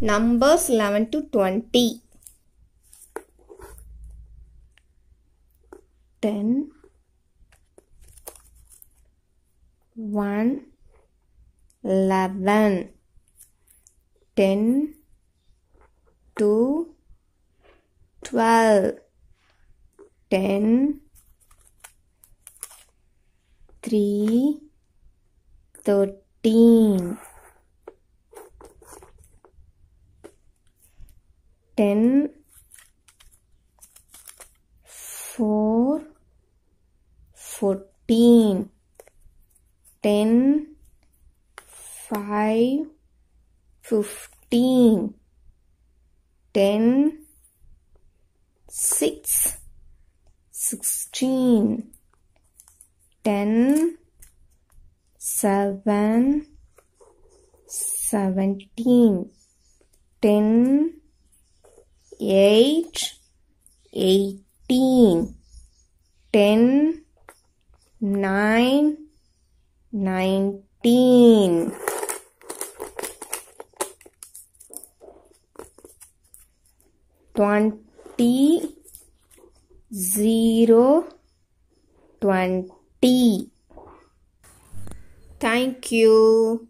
numbers 11 to 20 10 1 11 10 2 12 10 3 13 10 4 14 10 5 15 10 6 16 10 7 17 10 8 18 10 9 19 20 0 20 thank you